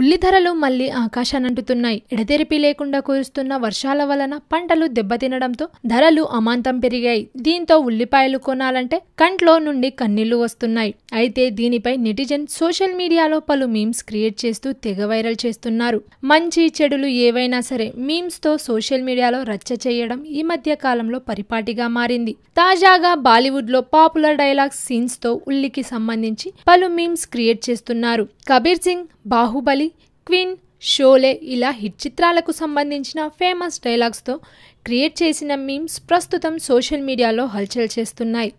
ఉల్లి ధరలు మళ్ళీ ఆకాశానంటుతున్నాయి ఎడతెరిపి లేకుండా కురుస్తున్న వర్షాల వలన పంటలు దెబ్బతినడంతో ధరలు అమాంతం పెరిగాయి. దీంతో ఉల్లిపాయలు కొనాలంటే కంట్లో నుండి కన్నీళ్ళు వస్తున్నాయి. అయితే దీనిపై నెటిజన్ సోషల్ మీడియాలో పలు మీమ్స్ క్రియేట్ చేస్తూ తెగ వైరల్ చేస్తున్నారు. మంచి చెడులు ఏవైనా సరే మీమ్స్తో సోషల్ మీడియాలో రచ్చ చేయడం ఈ మధ్య కాలంలో పరిపాటిగా మారింది. తాజాగా బాలీవుడ్లో పాపులర్ డైలాగ్స్ సీన్స్తో ఉల్లికి సంబంధించి పలు మీమ్స్ క్రియేట్ చేస్తున్నారు. కబీర్ సింగ్ బాహుబలి క్వీన్ షోలే ఇలా హిట్ చిత్రాలకు సంబంధించిన ఫేమస్ డైలాగ్స్తో క్రియేట్ చేసిన మీమ్స్ ప్రస్తుతం సోషల్ మీడియాలో హల్చల్ చేస్తున్నాయి.